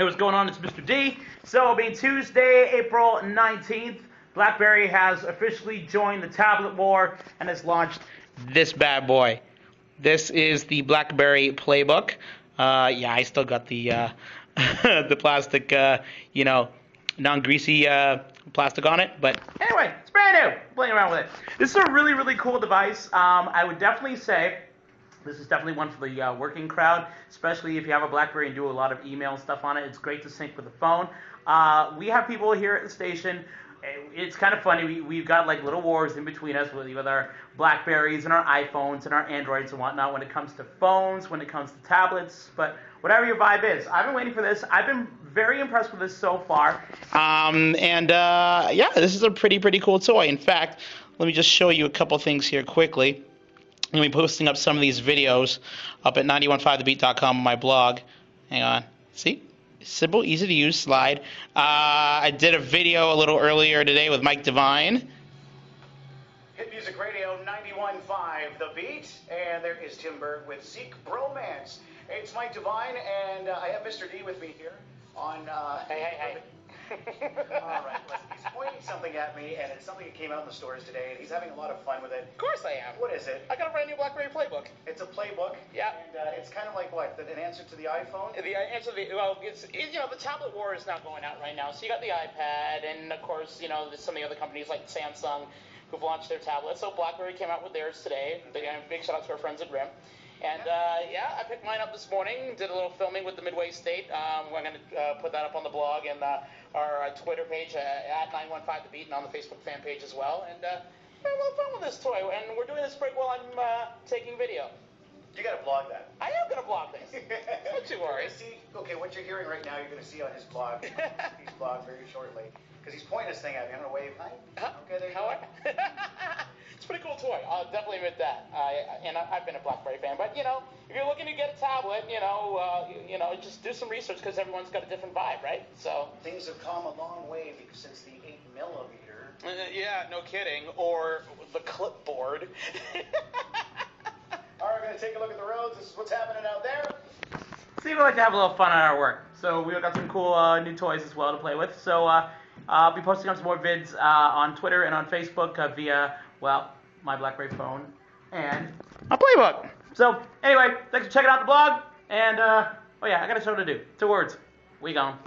Hey, what's going on? It's Mr. D. So, being Tuesday, April 19th, BlackBerry has officially joined the tablet war and has launched this bad boy. This is the BlackBerry Playbook. Uh, yeah, I still got the uh, the plastic, uh, you know, non-greasy uh, plastic on it. But anyway, it's brand new. Playing around with it. This is a really, really cool device. Um, I would definitely say this is definitely one for the uh, working crowd, especially if you have a BlackBerry and do a lot of email and stuff on it. It's great to sync with the phone. Uh, we have people here at the station. It's kind of funny. We, we've got like little wars in between us with, with our Blackberries and our iPhones and our Androids and whatnot when it comes to phones, when it comes to tablets. But whatever your vibe is, I've been waiting for this. I've been very impressed with this so far. Um, and uh, yeah, this is a pretty, pretty cool toy. In fact, let me just show you a couple things here quickly. I'm going to be posting up some of these videos up at 915thebeat.com on my blog. Hang on. See? Simple, easy to use slide. Uh, I did a video a little earlier today with Mike Devine. Hit Music Radio 91.5 The Beat. And there is Tim Berg with Seek Bromance. It's Mike Devine, and uh, I have Mr. D with me here on. Uh, hey, hey, hey. All right, listen, he's pointing something at me, and it's something that came out in the stores today, and he's having a lot of fun with it. Of course I am. What is it? I got a brand new BlackBerry playbook. It's a playbook. Yeah. And uh, it's kind of like what? An answer to the iPhone? The answer to the well, it's you know the tablet war is not going out right now. So you got the iPad, and of course you know there's some of the other companies like Samsung who've launched their tablets. So BlackBerry came out with theirs today. Big, big shout out to our friends at RIM. And uh, yeah, I picked mine up this morning. Did a little filming with the Midway State. Um, we're going to uh, put that up on the blog and uh, our uh, Twitter page uh, at 915 The Beat and on the Facebook fan page as well. And uh, had a little fun with this toy. And we're doing this break while I'm uh, taking video. You got to blog that. I am going to blog this. Don't you worry. See, okay, what you're hearing right now, you're going to see on his blog, his blog very shortly. Because he's pointing this thing at me. I'm going to wave. Hi. Huh? Okay, there you How go. I'll definitely admit that. I, and I- I've been a BlackBerry fan, but you know, if you're looking to get a tablet, you know, uh, you, you know, just do some research because everyone's got a different vibe, right? So. Things have come a long way since the 8 millimeter. Uh, yeah, no kidding. Or the clipboard. All right, we're going to take a look at the roads. This is what's happening out there. See, we like to have a little fun at our work. So we got some cool uh, new toys as well to play with. So uh, I'll be posting up some more vids uh, on Twitter and on Facebook uh, via, well, my BlackBerry phone and a Playbook. So anyway, thanks for checking out the blog. And, uh, oh yeah, I got a show to do. Two words. We gone.